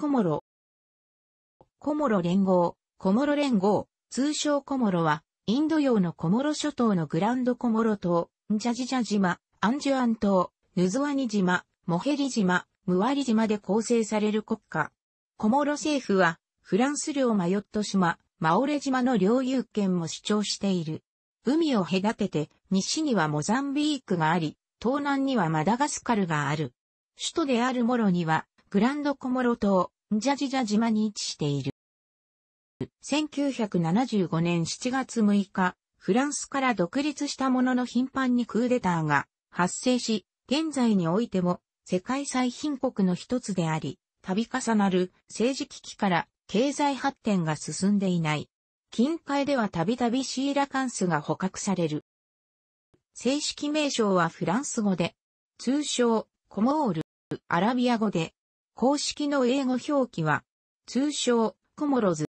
コモロ。コモロ連合、コモロ連合、通称コモロは、インド洋のコモロ諸島のグランドコモロ島、ジャジジャ島、アンジュアン島、ヌズワニ島、モヘリ島、ムワリ島で構成される国家。コモロ政府は、フランス領マヨット島、マオレ島の領有権も主張している。海を隔てて、西にはモザンビークがあり、東南にはマダガスカルがある。首都であるモロには、グランドコモロ島、ジャジジャ島に位置している。1975年7月6日、フランスから独立したものの頻繁にクーデターが発生し、現在においても世界最貧国の一つであり、度重なる政治危機から経済発展が進んでいない。近海ではたびたびシーラカンスが捕獲される。正式名称はフランス語で、通称コモール、アラビア語で、公式の英語表記は、通称コモロズ、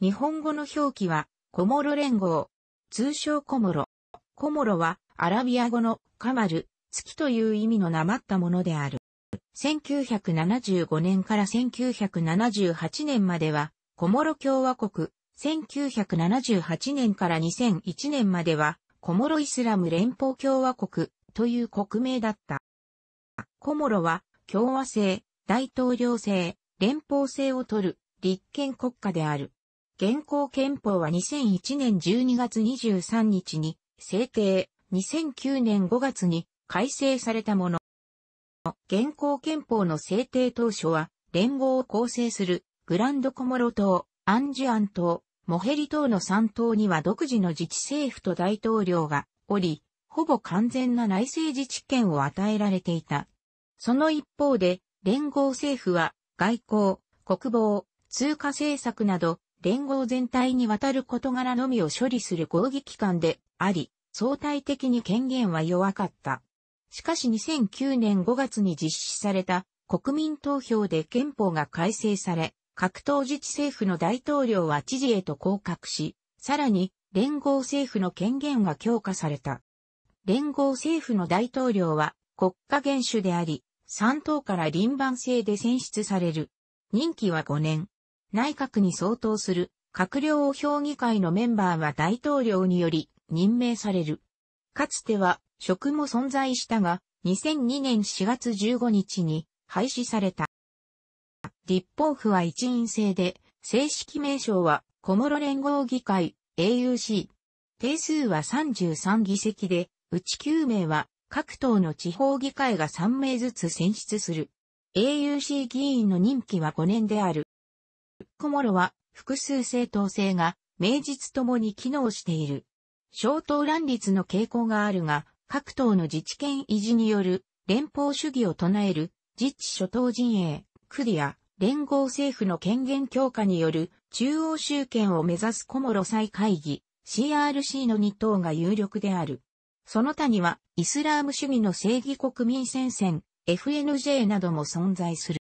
日本語の表記は、コモロ連合、通称コモロ。コモロは、アラビア語のカマル、月という意味のなまったものである。1975年から1978年までは、コモロ共和国、1978年から2001年までは、コモロイスラム連邦共和国という国名だった。コモロは、共和制、大統領制、連邦制を取る立憲国家である。現行憲法は2001年12月23日に制定、2009年5月に改正されたもの。現行憲法の制定当初は連合を構成するグランドコモロ島、アンジュアン島、モヘリ島の3島には独自の自治政府と大統領がおり、ほぼ完全な内政自治権を与えられていた。その一方で、連合政府は外交、国防、通貨政策など連合全体にわたる事柄のみを処理する合議機関であり、相対的に権限は弱かった。しかし2009年5月に実施された国民投票で憲法が改正され、各党自治政府の大統領は知事へと降格し、さらに連合政府の権限が強化された。連合政府の大統領は国家元首であり、3党から輪番制で選出される。任期は5年。内閣に相当する閣僚評議会のメンバーは大統領により任命される。かつては職も存在したが、2002年4月15日に廃止された。立法府は一員制で、正式名称は小諸連合議会 AUC。定数は33議席で、うち9名は各党の地方議会が3名ずつ選出する。AUC 議員の任期は5年である。コモロは複数政党制が名実ともに機能している。小党乱立の傾向があるが、各党の自治権維持による連邦主義を唱える自治諸党陣営、クリア、連合政府の権限強化による中央集権を目指すコモロ再会議、CRC の2党が有力である。その他には、イスラーム主義の正義国民戦線、FNJ なども存在する。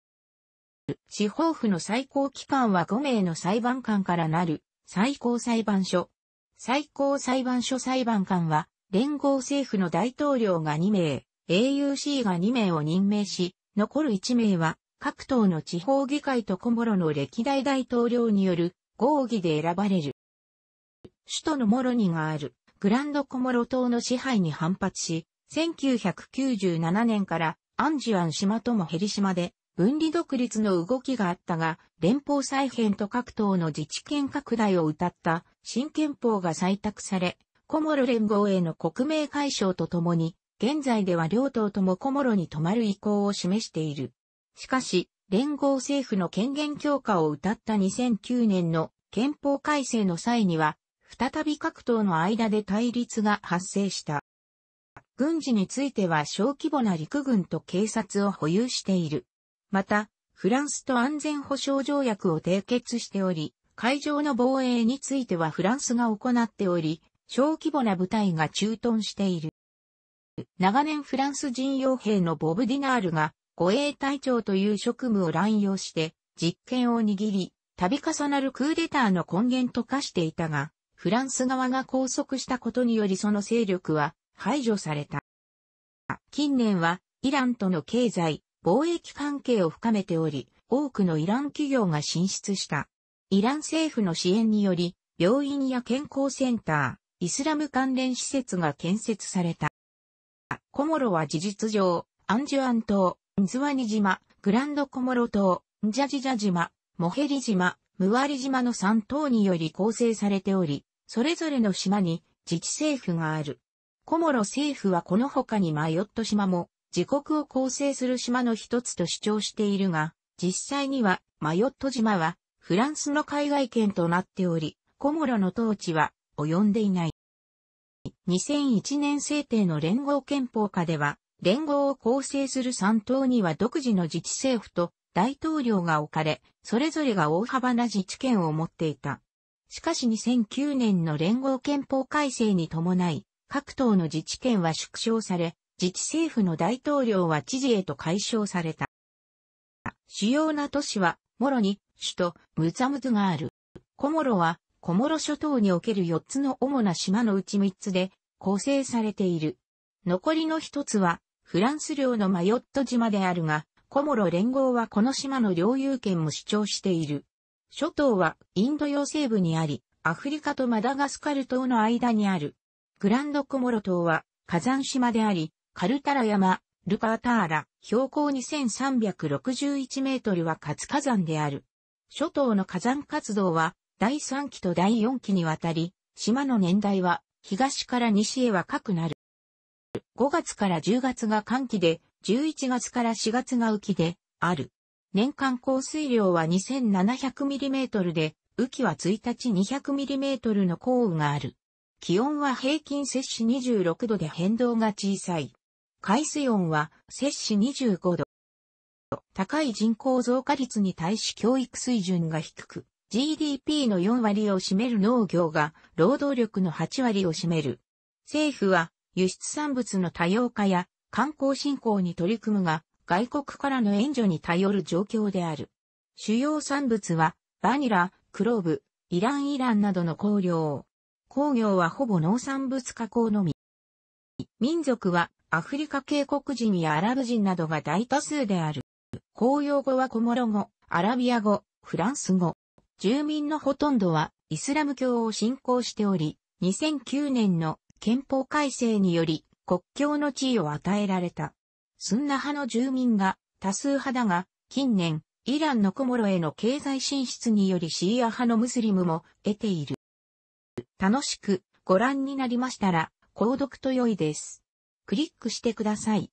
司法府の最高機関は5名の裁判官からなる最高裁判所。最高裁判所裁判官は連合政府の大統領が2名、AUC が2名を任命し、残る1名は各党の地方議会とコモロの歴代大統領による合議で選ばれる。首都のモロニがあるグランドコモロ島の支配に反発し、1997年からアンジュアン島ともヘリ島で分離独立の動きがあったが、連邦再編と各党の自治権拡大を謳った新憲法が採択され、コモロ連合への国名解消とともに、現在では両党ともコモロに泊まる意向を示している。しかし、連合政府の権限強化を謳った2009年の憲法改正の際には、再び各党の間で対立が発生した。軍事については小規模な陸軍と警察を保有している。また、フランスと安全保障条約を締結しており、海上の防衛についてはフランスが行っており、小規模な部隊が駐屯している。長年フランス人傭兵のボブ・ディナールが護衛隊長という職務を乱用して実権を握り、度重なるクーデターの根源と化していたが、フランス側が拘束したことによりその勢力は排除された。近年はイランとの経済、貿易関係を深めており、多くのイラン企業が進出した。イラン政府の支援により、病院や健康センター、イスラム関連施設が建設された。コモロは事実上、アンジュアン島、ンズワニ島、グランドコモロ島、ンジャジジャ島、モヘリ島、ムワリ島の3島により構成されており、それぞれの島に自治政府がある。コモロ政府はこの他にマヨット島も自国を構成する島の一つと主張しているが、実際にはマヨット島はフランスの海外圏となっており、コモロの統治は及んでいない。2001年制定の連合憲法下では、連合を構成する3党には独自の自治政府と大統領が置かれ、それぞれが大幅な自治権を持っていた。しかし2009年の連合憲法改正に伴い、各党の自治権は縮小され、自治政府の大統領は知事へと解消された。主要な都市は、モロに、首都、ムザムズがある。コモロは、コモロ諸島における4つの主な島のうち3つで構成されている。残りの1つは、フランス領のマヨット島であるが、コモロ連合はこの島の領有権も主張している。諸島はインド洋西部にあり、アフリカとマダガスカル島の間にある。グランドコモロ島は火山島であり、カルタラ山、ルカーターラ、標高2361メートルは活火山である。諸島の火山活動は第3期と第4期にわたり、島の年代は東から西へは各なる。5月から10月が寒気で、11月から4月が雨季で、ある。年間降水量は 2700mm で、雨季は1日 200mm の降雨がある。気温は平均摂氏26度で変動が小さい。海水温は摂氏25度。高い人口増加率に対し教育水準が低く、GDP の4割を占める農業が労働力の8割を占める。政府は輸出産物の多様化や観光振興に取り組むが、外国からの援助に頼る状況である。主要産物はバニラ、クローブ、イランイランなどの香料。工業はほぼ農産物加工のみ。民族はアフリカ系黒人やアラブ人などが大多数である。公用語はコモロ語、アラビア語、フランス語。住民のほとんどはイスラム教を信仰しており、2009年の憲法改正により国境の地位を与えられた。スンナ派の住民が多数派だが、近年、イランのコモロへの経済進出によりシーア派のムスリムも得ている。楽しくご覧になりましたら、購読と良いです。クリックしてください。